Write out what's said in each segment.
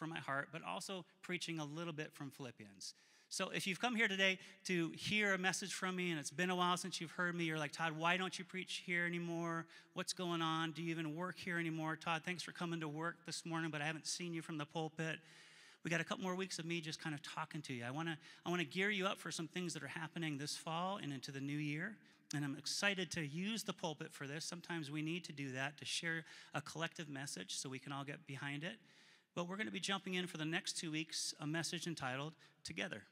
from my heart, but also preaching a little bit from Philippians. So if you've come here today to hear a message from me and it's been a while since you've heard me, you're like, Todd, why don't you preach here anymore? What's going on? Do you even work here anymore? Todd, thanks for coming to work this morning, but I haven't seen you from the pulpit. We got a couple more weeks of me just kind of talking to you. I want to I want to gear you up for some things that are happening this fall and into the new year. And I'm excited to use the pulpit for this. Sometimes we need to do that to share a collective message so we can all get behind it. But we're going to be jumping in for the next two weeks a message entitled Together.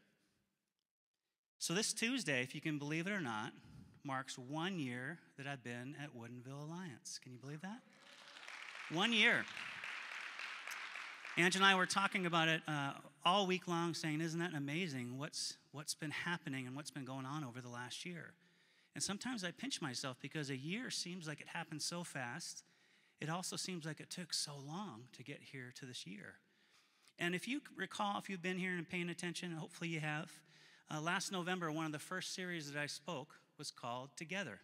So, this Tuesday, if you can believe it or not, marks one year that I've been at Woodinville Alliance. Can you believe that? One year. Ange and I were talking about it uh, all week long, saying, Isn't that amazing what's, what's been happening and what's been going on over the last year? And sometimes I pinch myself because a year seems like it happened so fast. It also seems like it took so long to get here to this year. And if you recall, if you've been here and paying attention, hopefully you have, uh, last November, one of the first series that I spoke was called Together.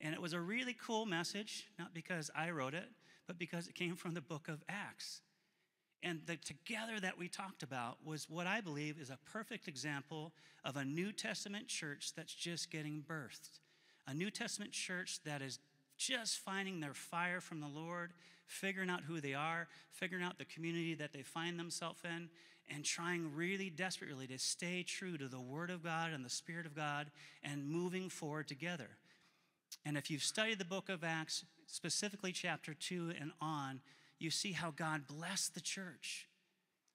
And it was a really cool message, not because I wrote it, but because it came from the book of Acts. And the together that we talked about was what I believe is a perfect example of a New Testament church that's just getting birthed. A New Testament church that is just finding their fire from the Lord, figuring out who they are, figuring out the community that they find themselves in, and trying really desperately to stay true to the Word of God and the Spirit of God and moving forward together. And if you've studied the book of Acts, specifically chapter 2 and on, you see how God blessed the church.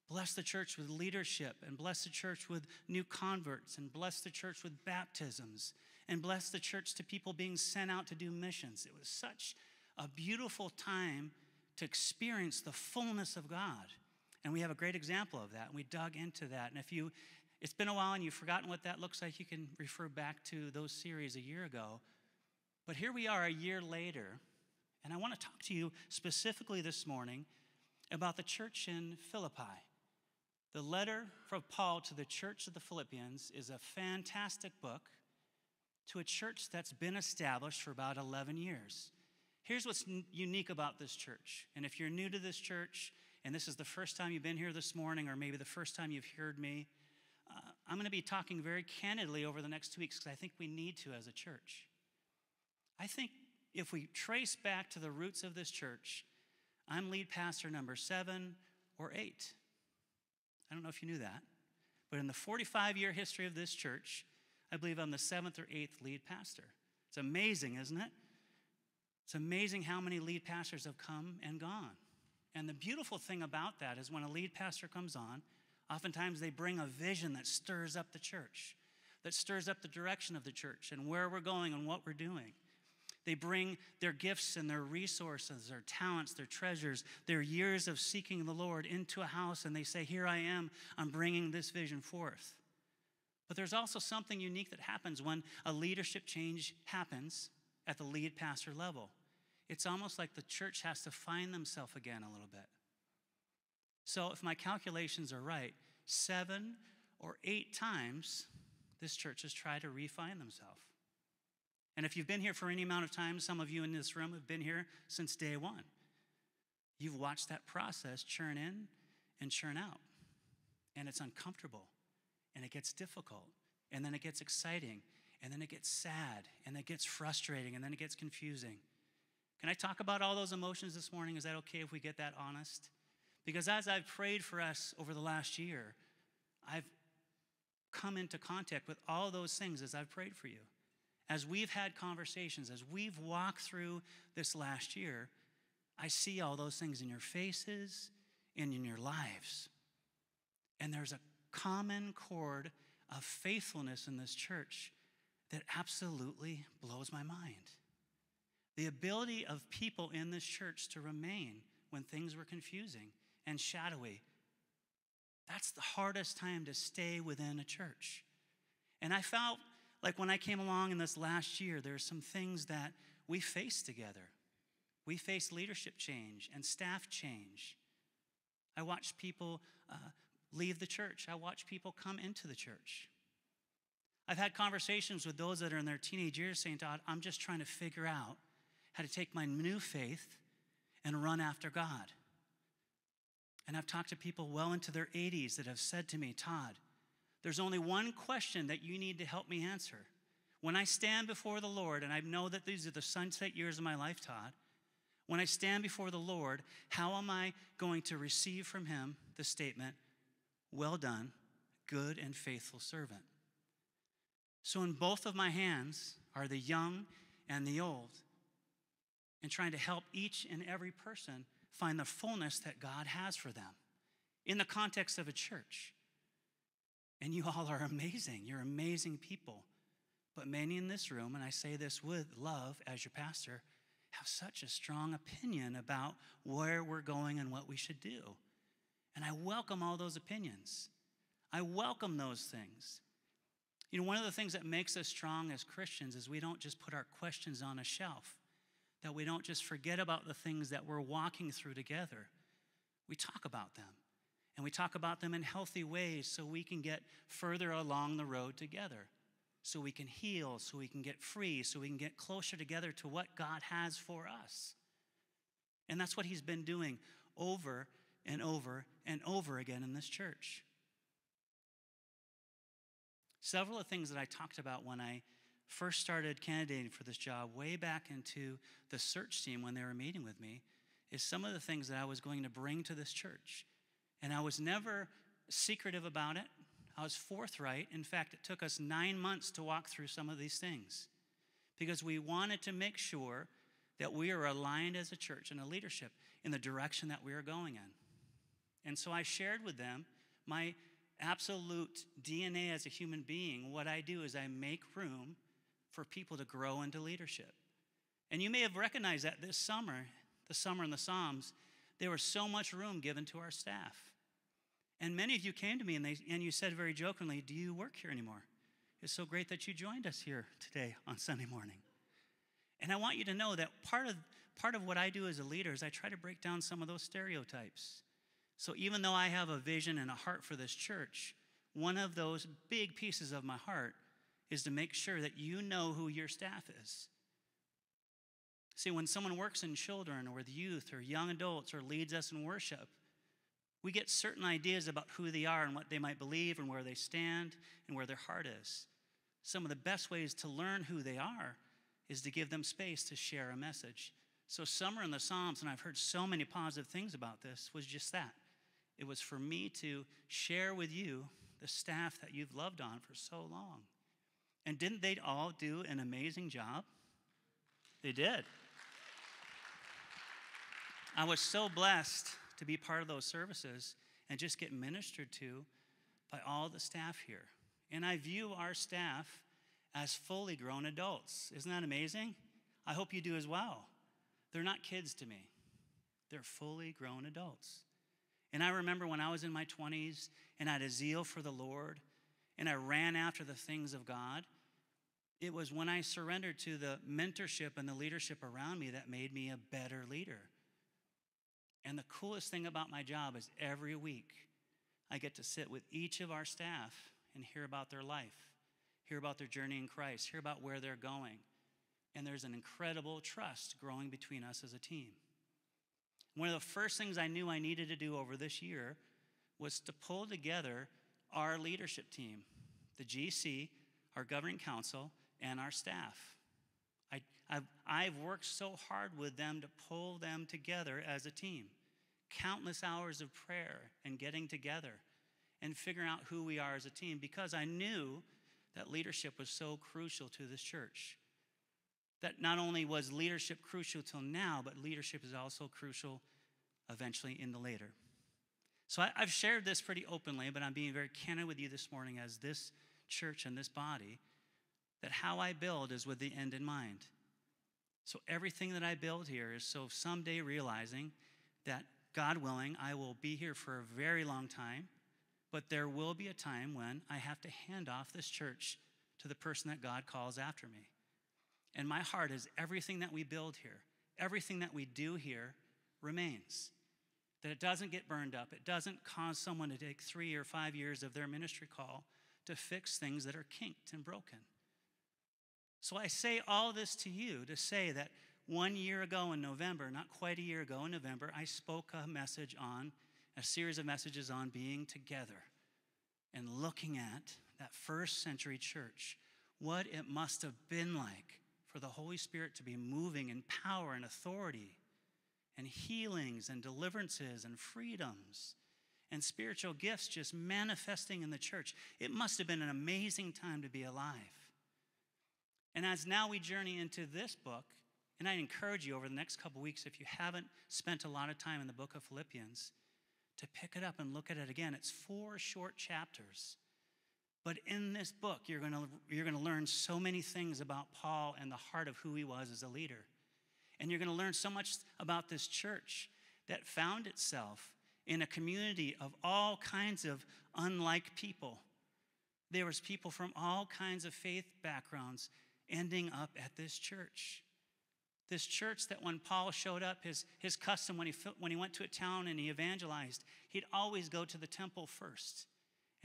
Bless the church with leadership, and bless the church with new converts, and bless the church with baptisms, and bless the church to people being sent out to do missions. It was such a beautiful time to experience the fullness of God. And we have a great example of that, and we dug into that. And if you it's been a while and you've forgotten what that looks like, you can refer back to those series a year ago. But here we are a year later, and I want to talk to you specifically this morning about the church in Philippi. The letter from Paul to the church of the Philippians is a fantastic book to a church that's been established for about 11 years. Here's what's n- unique about this church. And if you're new to this church, and this is the first time you've been here this morning, or maybe the first time you've heard me, uh, I'm going to be talking very candidly over the next two weeks because I think we need to as a church. I think if we trace back to the roots of this church, I'm lead pastor number seven or eight. I don't know if you knew that, but in the 45 year history of this church, I believe I'm the seventh or eighth lead pastor. It's amazing, isn't it? It's amazing how many lead pastors have come and gone. And the beautiful thing about that is when a lead pastor comes on, oftentimes they bring a vision that stirs up the church, that stirs up the direction of the church and where we're going and what we're doing. They bring their gifts and their resources, their talents, their treasures, their years of seeking the Lord into a house, and they say, Here I am, I'm bringing this vision forth. But there's also something unique that happens when a leadership change happens at the lead pastor level. It's almost like the church has to find themselves again a little bit. So, if my calculations are right, seven or eight times this church has tried to refine themselves. And if you've been here for any amount of time, some of you in this room have been here since day one. You've watched that process churn in and churn out. And it's uncomfortable, and it gets difficult, and then it gets exciting, and then it gets sad, and it gets frustrating, and then it gets confusing. Can I talk about all those emotions this morning? Is that okay if we get that honest? Because as I've prayed for us over the last year, I've come into contact with all those things as I've prayed for you as we've had conversations, as we've walked through this last year, I see all those things in your faces and in your lives. And there's a common chord of faithfulness in this church that absolutely blows my mind. The ability of people in this church to remain when things were confusing and shadowy. That's the hardest time to stay within a church. And I felt like when I came along in this last year, there are some things that we faced together. We faced leadership change and staff change. I watched people uh, leave the church, I watch people come into the church. I've had conversations with those that are in their teenage years saying, Todd, I'm just trying to figure out how to take my new faith and run after God. And I've talked to people well into their 80s that have said to me, Todd, there's only one question that you need to help me answer. When I stand before the Lord, and I know that these are the sunset years of my life, Todd, when I stand before the Lord, how am I going to receive from Him the statement, Well done, good and faithful servant? So, in both of my hands are the young and the old, and trying to help each and every person find the fullness that God has for them in the context of a church. And you all are amazing. You're amazing people. But many in this room, and I say this with love as your pastor, have such a strong opinion about where we're going and what we should do. And I welcome all those opinions. I welcome those things. You know, one of the things that makes us strong as Christians is we don't just put our questions on a shelf, that we don't just forget about the things that we're walking through together. We talk about them, and we talk about them in healthy ways so we can get further along the road together, so we can heal, so we can get free, so we can get closer together to what God has for us. And that's what He's been doing over and over and over again in this church. Several of the things that I talked about when I first started candidating for this job, way back into the search team when they were meeting with me, is some of the things that I was going to bring to this church. And I was never secretive about it. I was forthright. In fact, it took us nine months to walk through some of these things because we wanted to make sure that we are aligned as a church and a leadership in the direction that we are going in. And so I shared with them my absolute DNA as a human being, what I do is I make room for people to grow into leadership. And you may have recognized that this summer, the summer in the Psalms, there was so much room given to our staff. And many of you came to me and, they, and you said very jokingly, Do you work here anymore? It's so great that you joined us here today on Sunday morning. And I want you to know that part of, part of what I do as a leader is I try to break down some of those stereotypes. So even though I have a vision and a heart for this church, one of those big pieces of my heart is to make sure that you know who your staff is. See, when someone works in children or with youth or young adults or leads us in worship, we get certain ideas about who they are and what they might believe and where they stand and where their heart is. Some of the best ways to learn who they are is to give them space to share a message. So, Summer in the Psalms, and I've heard so many positive things about this, was just that. It was for me to share with you the staff that you've loved on for so long. And didn't they all do an amazing job? They did. I was so blessed to be part of those services and just get ministered to by all the staff here. And I view our staff as fully grown adults. Isn't that amazing? I hope you do as well. They're not kids to me, they're fully grown adults. And I remember when I was in my 20s and I had a zeal for the Lord and I ran after the things of God, it was when I surrendered to the mentorship and the leadership around me that made me a better leader. And the coolest thing about my job is every week I get to sit with each of our staff and hear about their life, hear about their journey in Christ, hear about where they're going. And there's an incredible trust growing between us as a team. One of the first things I knew I needed to do over this year was to pull together our leadership team, the GC, our governing council, and our staff. I, have I've worked so hard with them to pull them together as a team. Countless hours of prayer and getting together and figuring out who we are as a team because I knew that leadership was so crucial to this church that not only was leadership crucial till now, but leadership is also crucial eventually in the later. So I, have shared this pretty openly, but I'm being very candid with you this morning as this church and this body that how I build is with the end in mind. So everything that I build here is so someday realizing that God willing, I will be here for a very long time, but there will be a time when I have to hand off this church to the person that God calls after me. And my heart is everything that we build here, everything that we do here remains. That it doesn't get burned up. It doesn't cause someone to take three or five years of their ministry call to fix things that are kinked and broken. So I say all this to you to say that one year ago in November, not quite a year ago in November, I spoke a message on a series of messages on being together and looking at that first century church, what it must have been like for the Holy Spirit to be moving in power and authority and healings and deliverances and freedoms and spiritual gifts just manifesting in the church. It must have been an amazing time to be alive. And as now we journey into this book, and I encourage you over the next couple weeks, if you haven't spent a lot of time in the book of Philippians, to pick it up and look at it again. It's four short chapters. But in this book, you're going to, you're going to learn so many things about Paul and the heart of who he was as a leader. And you're going to learn so much about this church that found itself in a community of all kinds of unlike people. There was people from all kinds of faith backgrounds ending up at this church. This church that when Paul showed up, his, his custom when he, when he went to a town and he evangelized, he'd always go to the temple first.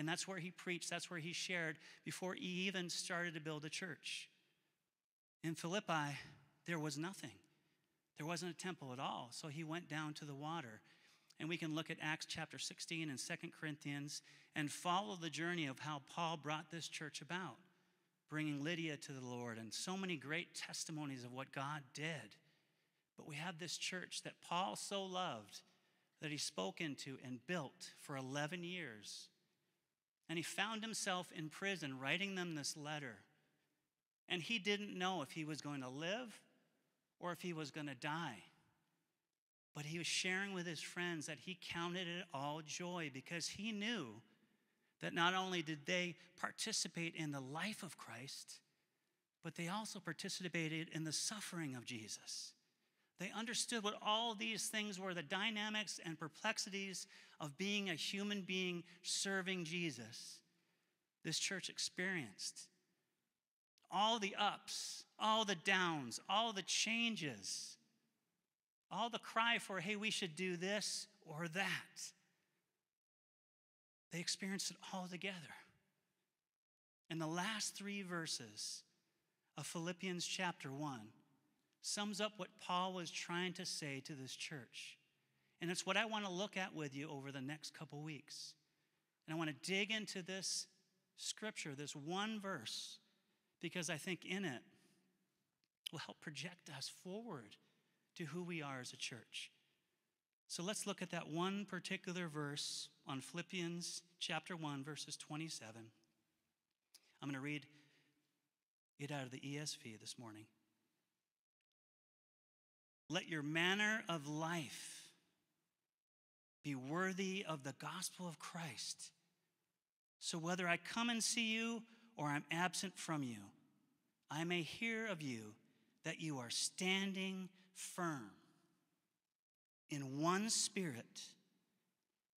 And that's where he preached, that's where he shared before he even started to build a church. In Philippi, there was nothing. There wasn't a temple at all. So he went down to the water. And we can look at Acts chapter 16 and 2 Corinthians and follow the journey of how Paul brought this church about bringing Lydia to the Lord, and so many great testimonies of what God did. But we have this church that Paul so loved that he spoke into and built for 11 years. And he found himself in prison writing them this letter. And he didn't know if he was going to live or if he was going to die. But he was sharing with his friends that he counted it all joy because he knew that not only did they participate in the life of Christ, but they also participated in the suffering of Jesus. They understood what all these things were the dynamics and perplexities of being a human being serving Jesus. This church experienced all the ups, all the downs, all the changes, all the cry for, hey, we should do this or that. They experienced it all together. In the last three verses of Philippians chapter 1 sums up what Paul was trying to say to this church. And it's what I want to look at with you over the next couple weeks. And I want to dig into this scripture, this one verse, because I think in it will help project us forward to who we are as a church. So let's look at that one particular verse on Philippians chapter 1, verses 27. I'm going to read it out of the ESV this morning. Let your manner of life be worthy of the gospel of Christ. So whether I come and see you or I'm absent from you, I may hear of you that you are standing firm in one spirit,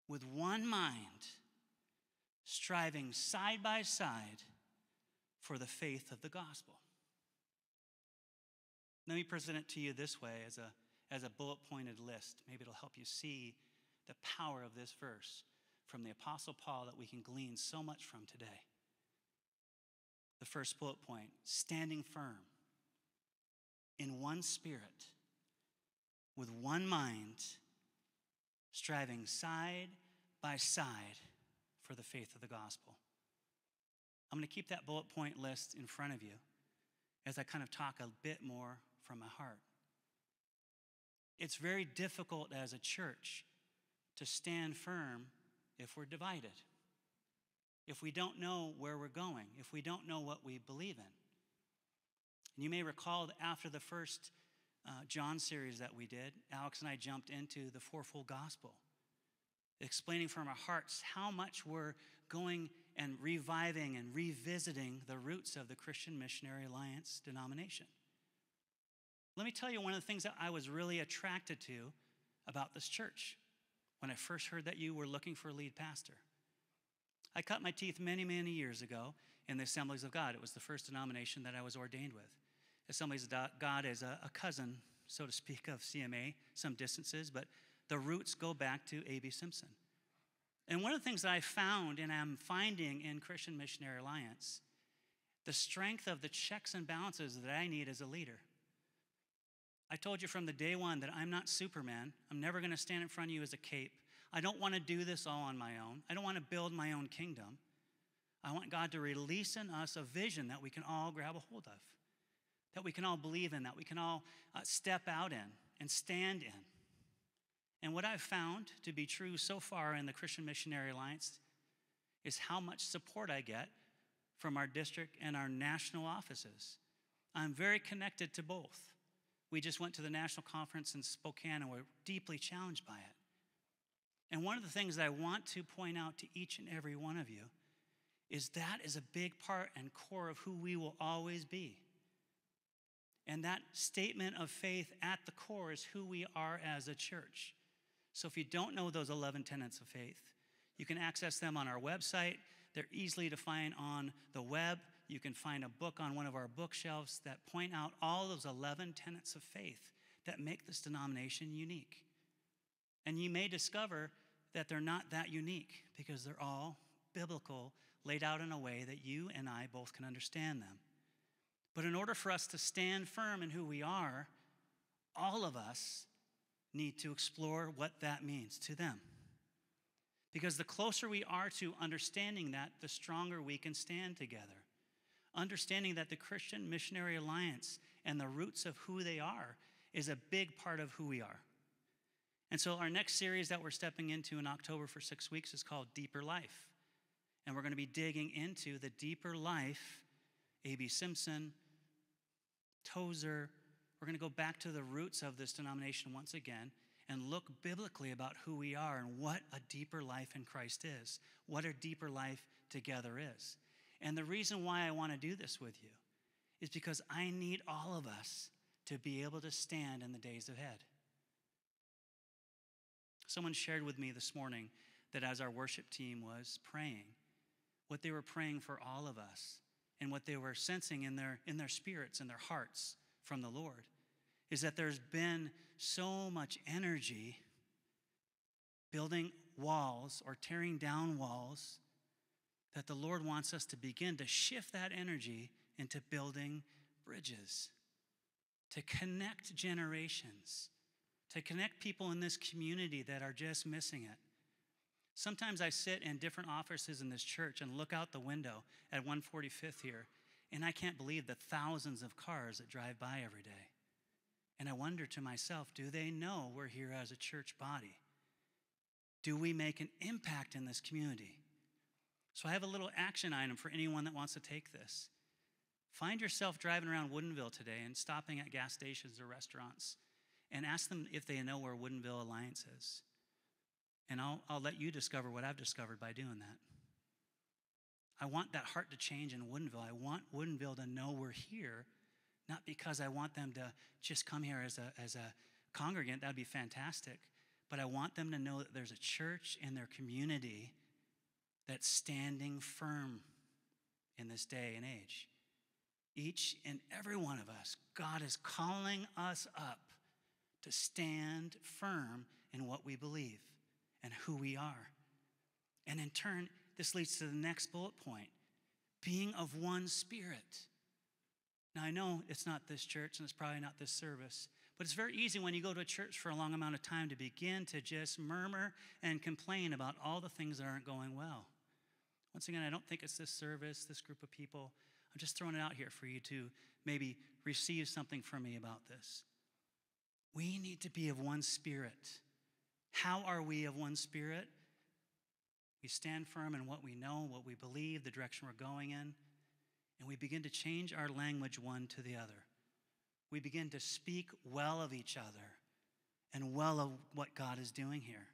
with one mind, striving side by side for the faith of the gospel. Let me present it to you this way as a, as a bullet pointed list. Maybe it'll help you see the power of this verse from the Apostle Paul that we can glean so much from today. The first bullet point standing firm in one spirit with one mind, striving side by side for the faith of the gospel. I'm going to keep that bullet point list in front of you as I kind of talk a bit more from my heart. It's very difficult as a church to stand firm if we're divided, if we don't know where we're going, if we don't know what we believe in. And you may recall that after the first uh, John series that we did, Alex and I jumped into the fourfold gospel, explaining from our hearts how much we're going and reviving and revisiting the roots of the Christian Missionary Alliance denomination. Let me tell you one of the things that I was really attracted to about this church when I first heard that you were looking for a lead pastor. I cut my teeth many, many years ago in the Assemblies of God. It was the first denomination that I was ordained with. Assemblies of God is a, a cousin, so to speak, of CMA, some distances, but the roots go back to A.B. Simpson. And one of the things that I found and I'm finding in Christian Missionary Alliance, the strength of the checks and balances that I need as a leader. I told you from the day one that I'm not Superman. I'm never going to stand in front of you as a cape. I don't want to do this all on my own. I don't want to build my own kingdom. I want God to release in us a vision that we can all grab a hold of, that we can all believe in, that we can all uh, step out in and stand in. And what I've found to be true so far in the Christian Missionary Alliance is how much support I get from our district and our national offices. I'm very connected to both. We just went to the national conference in Spokane and we're deeply challenged by it. And one of the things that I want to point out to each and every one of you is that is a big part and core of who we will always be. And that statement of faith at the core is who we are as a church. So if you don't know those 11 tenets of faith, you can access them on our website. They're easily to find on the web. You can find a book on one of our bookshelves that point out all those 11 tenets of faith that make this denomination unique. And you may discover that they're not that unique because they're all biblical, laid out in a way that you and I both can understand them. But in order for us to stand firm in who we are, all of us need to explore what that means to them. Because the closer we are to understanding that, the stronger we can stand together. Understanding that the Christian Missionary Alliance and the roots of who they are is a big part of who we are. And so, our next series that we're stepping into in October for six weeks is called Deeper Life. And we're going to be digging into the deeper life, A.B. Simpson, Tozer. We're going to go back to the roots of this denomination once again and look biblically about who we are and what a deeper life in Christ is, what a deeper life together is. And the reason why I want to do this with you is because I need all of us to be able to stand in the days ahead. Someone shared with me this morning that as our worship team was praying, what they were praying for all of us and what they were sensing in their, in their spirits and their hearts from the Lord is that there's been so much energy building walls or tearing down walls that the Lord wants us to begin to shift that energy into building bridges, to connect generations, to connect people in this community that are just missing it. Sometimes I sit in different offices in this church and look out the window at 145th here, and I can't believe the thousands of cars that drive by every day. And I wonder to myself, do they know we're here as a church body? Do we make an impact in this community? So I have a little action item for anyone that wants to take this. Find yourself driving around Woodinville today and stopping at gas stations or restaurants and ask them if they know where Woodinville Alliance is. And I'll, I'll let you discover what I've discovered by doing that. I want that heart to change in Woodinville. I want Woodinville to know we're here, not because I want them to just come here as a, as a congregant, that'd be fantastic, but I want them to know that there's a church in their community that's standing firm in this day and age. Each and every one of us, God is calling us up to stand firm in what we believe and who we are. And in turn, this leads to the next bullet point being of one spirit. Now, I know it's not this church and it's probably not this service, but it's very easy when you go to a church for a long amount of time to begin to just murmur and complain about all the things that aren't going well. Once again, I don't think it's this service, this group of people. I'm just throwing it out here for you to maybe receive something from me about this. We need to be of one spirit. How are we of one spirit? We stand firm in what we know, what we believe, the direction we're going in, and we begin to change our language one to the other. We begin to speak well of each other and well of what God is doing here.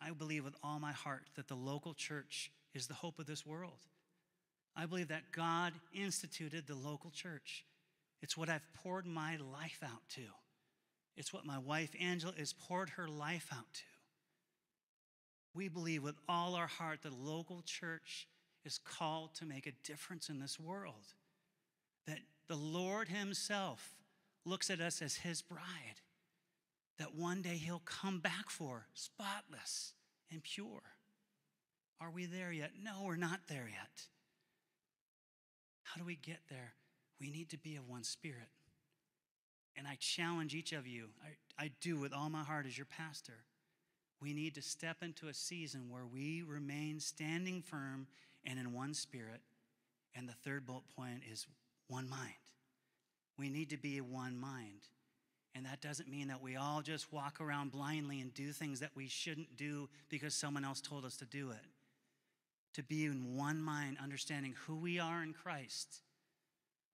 I believe with all my heart that the local church is the hope of this world. I believe that God instituted the local church. It's what I've poured my life out to. It's what my wife Angela has poured her life out to. We believe with all our heart that a local church is called to make a difference in this world. That the Lord Himself looks at us as His bride. That one day He'll come back for, spotless and pure. Are we there yet? No, we're not there yet. How do we get there? We need to be of one spirit. And I challenge each of you, I, I do with all my heart as your pastor. We need to step into a season where we remain standing firm and in one spirit. And the third bullet point is one mind. We need to be one mind. And that doesn't mean that we all just walk around blindly and do things that we shouldn't do because someone else told us to do it. To be in one mind, understanding who we are in Christ,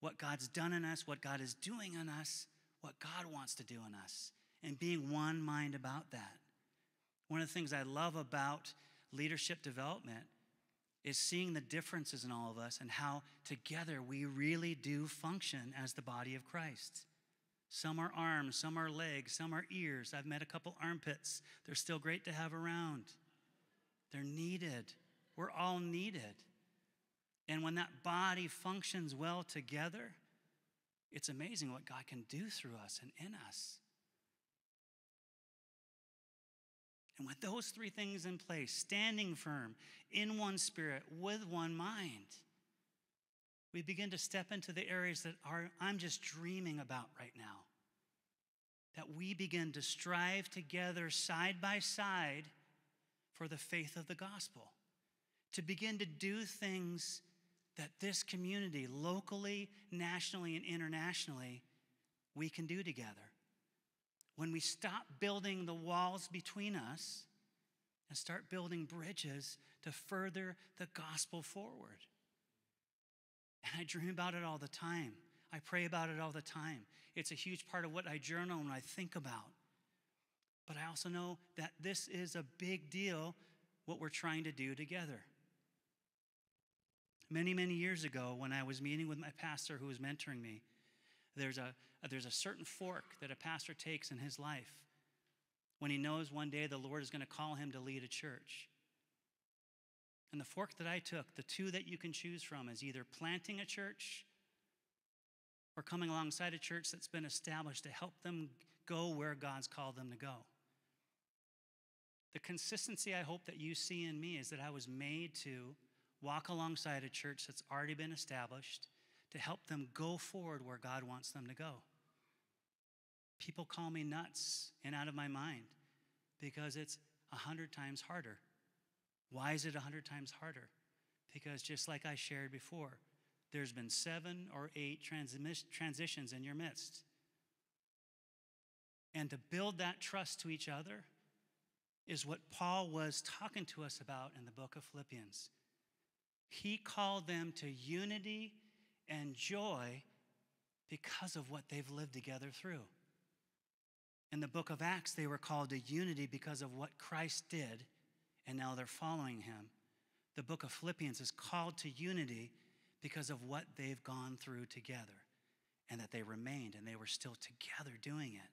what God's done in us, what God is doing in us, what God wants to do in us, and being one mind about that. One of the things I love about leadership development is seeing the differences in all of us and how together we really do function as the body of Christ. Some are arms, some are legs, some are ears. I've met a couple armpits. They're still great to have around. They're needed. We're all needed. And when that body functions well together, it's amazing what God can do through us and in us. And with those three things in place, standing firm in one spirit with one mind, we begin to step into the areas that are I'm just dreaming about right now. That we begin to strive together side by side for the faith of the gospel. To begin to do things that this community, locally, nationally, and internationally, we can do together when we stop building the walls between us and start building bridges to further the gospel forward. And I dream about it all the time. I pray about it all the time. It's a huge part of what I journal and I think about. But I also know that this is a big deal, what we're trying to do together. Many, many years ago, when I was meeting with my pastor who was mentoring me, there's a, there's a certain fork that a pastor takes in his life when he knows one day the Lord is going to call him to lead a church. And the fork that I took, the two that you can choose from, is either planting a church or coming alongside a church that's been established to help them go where God's called them to go. The consistency I hope that you see in me is that I was made to walk alongside a church that's already been established to help them go forward where God wants them to go. People call me nuts and out of my mind because it's a hundred times harder. Why is it a hundred times harder? Because just like I shared before, there's been seven or eight transitions in your midst. And to build that trust to each other is what Paul was talking to us about in the book of Philippians. He called them to unity and joy because of what they've lived together through. In the book of Acts, they were called to unity because of what Christ did, and now they're following him. The book of Philippians is called to unity because of what they've gone through together and that they remained and they were still together doing it.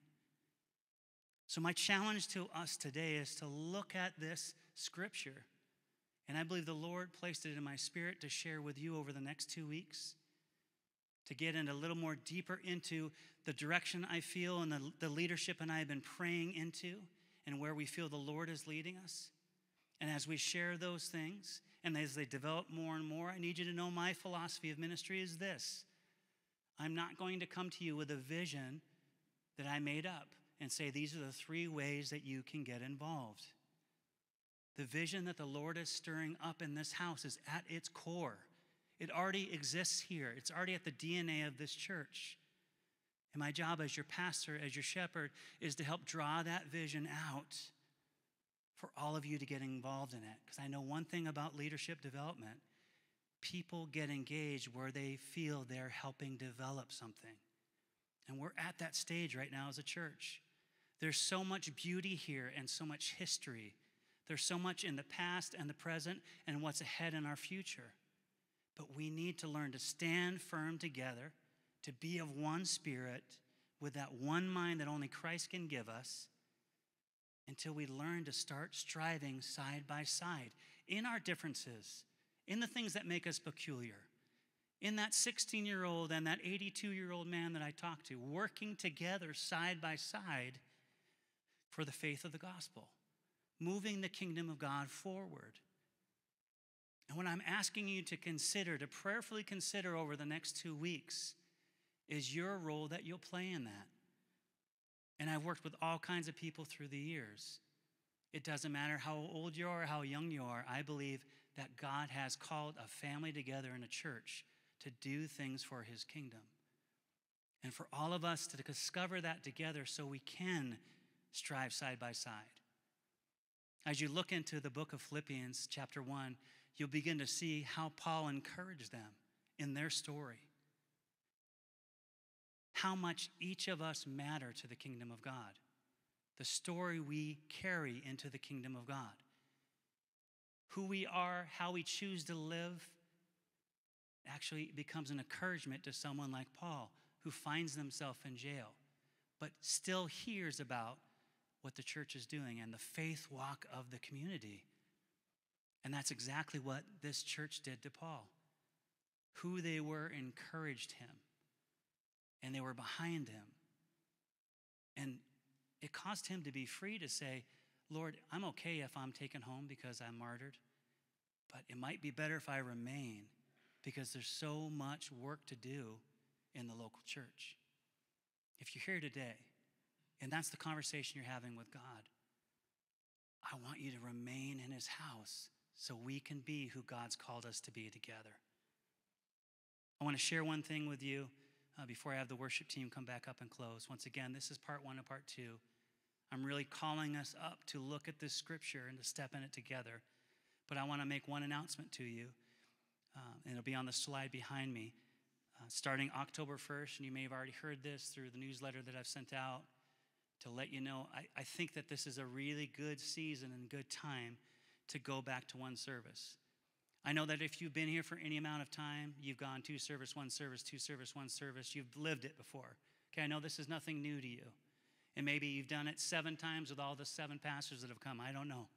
So, my challenge to us today is to look at this scripture. And I believe the Lord placed it in my spirit to share with you over the next two weeks to get in a little more deeper into the direction I feel and the, the leadership and I have been praying into and where we feel the Lord is leading us. And as we share those things and as they develop more and more, I need you to know my philosophy of ministry is this I'm not going to come to you with a vision that I made up and say, these are the three ways that you can get involved. The vision that the Lord is stirring up in this house is at its core it already exists here, it's already at the DNA of this church. And my job as your pastor, as your shepherd, is to help draw that vision out for all of you to get involved in it. Because I know one thing about leadership development people get engaged where they feel they're helping develop something. And we're at that stage right now as a church. There's so much beauty here and so much history. There's so much in the past and the present and what's ahead in our future. But we need to learn to stand firm together, to be of one spirit, with that one mind that only Christ can give us, until we learn to start striving side by side in our differences, in the things that make us peculiar. In that 16 year old and that 82 year old man that I talked to, working together side by side for the faith of the gospel, moving the kingdom of God forward. And what I'm asking you to consider, to prayerfully consider over the next two weeks, is your role that you'll play in that. And I've worked with all kinds of people through the years It doesn't matter how old you are or how young you are. I believe that God has called a family together in a church to do things for his kingdom. And for all of us to discover that together so we can strive side by side. As you look into the book of Philippians, chapter 1, you'll begin to see how Paul encouraged them in their story. How much each of us matter to the kingdom of God, the story we carry into the kingdom of God. Who we are, how we choose to live, actually becomes an encouragement to someone like Paul who finds himself in jail, but still hears about what the church is doing and the faith walk of the community. And that's exactly what this church did to Paul. Who they were encouraged him, and they were behind him. And it caused him to be free to say, Lord, I'm okay if I'm taken home because I'm martyred, but it might be better if I remain because there's so much work to do in the local church. If you're here today and that's the conversation you're having with God, I want you to remain in his house so we can be who God's called us to be together. I want to share one thing with you uh, before I have the worship team come back up and close. Once again, this is part one and part two. I'm really calling us up to look at this scripture and to step in it together. But I want to make one announcement to you, uh, and it'll be on the slide behind me. Uh, starting October 1st, and you may have already heard this through the newsletter that I've sent out to let you know, I, I think that this is a really good season and good time to go back to one service. I know that if you've been here for any amount of time, you've gone two service, one service, two service, one service, you've lived it before. Okay, I know this is nothing new to you. And maybe you've done it seven times with all the seven pastors that have come. I don't know.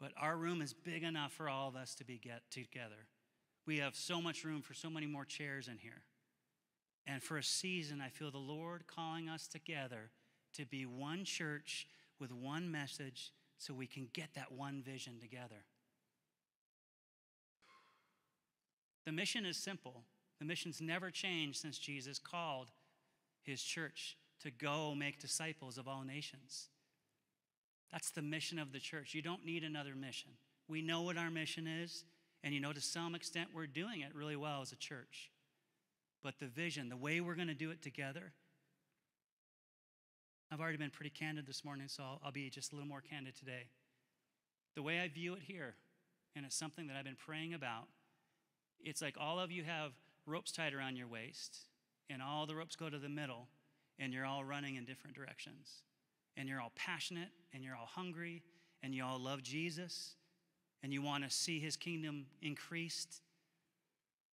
But our room is big enough for all of us to be get together. We have so much room for so many more chairs in here. And for a season, I feel the Lord calling us together to be one church with one message so we can get that one vision together. The mission is simple. The mission's never changed since Jesus called his church to go make disciples of all nations. That's the mission of the church. You don't need another mission. We know what our mission is, and you know, to some extent, we're doing it really well as a church. But the vision, the way we're going to do it together, I've already been pretty candid this morning, so I'll, I'll be just a little more candid today. The way I view it here, and it's something that I've been praying about, it's like all of you have ropes tied around your waist, and all the ropes go to the middle, and you're all running in different directions. And you're all passionate, and you're all hungry, and you all love Jesus, and you want to see his kingdom increased,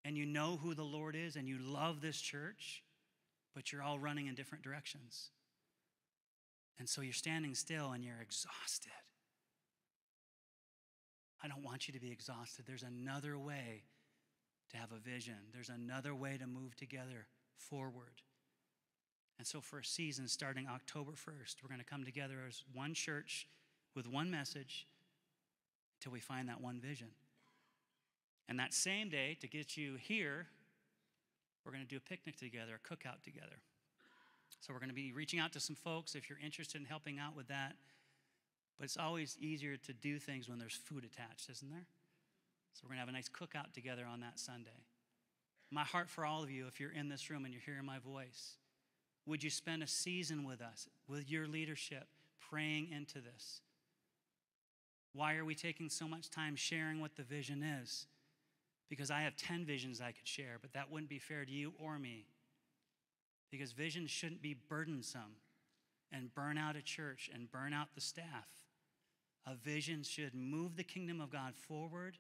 and you know who the Lord is, and you love this church, but you're all running in different directions. And so you're standing still and you're exhausted. I don't want you to be exhausted. There's another way to have a vision, there's another way to move together forward. And so, for a season starting October 1st, we're going to come together as one church with one message until we find that one vision. And that same day, to get you here, we're going to do a picnic together, a cookout together. So, we're going to be reaching out to some folks if you're interested in helping out with that. But it's always easier to do things when there's food attached, isn't there? So, we're going to have a nice cookout together on that Sunday. My heart for all of you, if you're in this room and you're hearing my voice, would you spend a season with us, with your leadership, praying into this? Why are we taking so much time sharing what the vision is? Because I have 10 visions I could share, but that wouldn't be fair to you or me. Because vision shouldn't be burdensome and burn out a church and burn out the staff. A vision should move the kingdom of God forward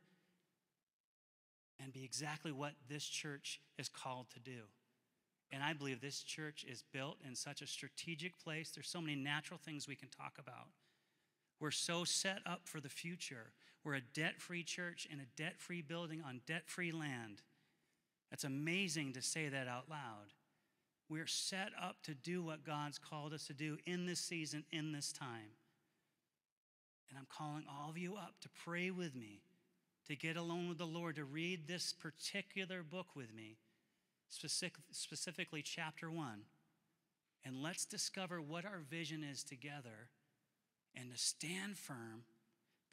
and be exactly what this church is called to do. And I believe this church is built in such a strategic place. There's so many natural things we can talk about. We're so set up for the future. We're a debt free church in a debt free building on debt free land. It's amazing to say that out loud. We're set up to do what God's called us to do in this season, in this time. And I'm calling all of you up to pray with me, to get alone with the Lord, to read this particular book with me specific, specifically chapter one, and let's discover what our vision is together and to stand firm.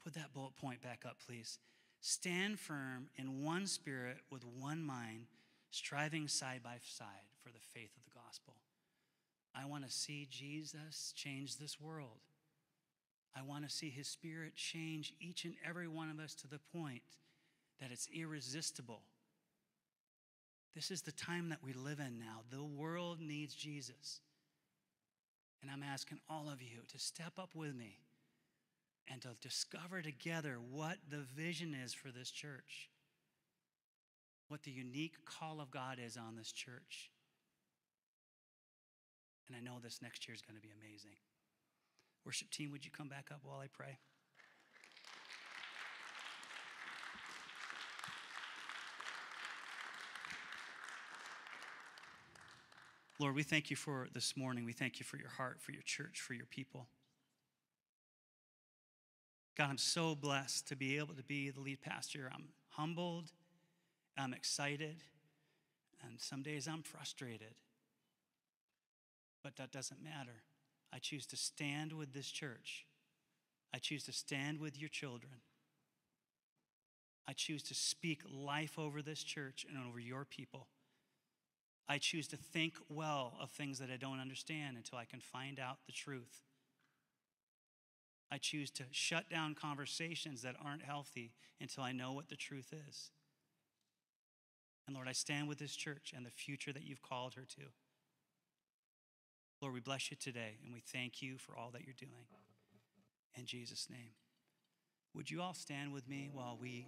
Put that bullet point back up, please. Stand firm in one spirit with one mind, striving side by side for the faith of the gospel. I want to see Jesus change this world. I want to see his spirit change each and every one of us to the point that it's irresistible. This is the time that we live in now. The world needs Jesus. And I'm asking all of you to step up with me and to discover together what the vision is for this church, what the unique call of God is on this church. And I know this next year is going to be amazing. Worship team, would you come back up while I pray? Lord, we thank you for this morning. We thank you for your heart, for your church, for your people. God, I'm so blessed to be able to be the lead pastor. I'm humbled, I'm excited, and some days I'm frustrated. But that doesn't matter. I choose to stand with this church. I choose to stand with your children. I choose to speak life over this church and over your people. I choose to think well of things that I don't understand until I can find out the truth. I choose to shut down conversations that aren't healthy until I know what the truth is. And Lord, I stand with this church and the future that you've called her to. Lord, we bless you today and we thank you for all that you're doing. In Jesus' name. Would you all stand with me while we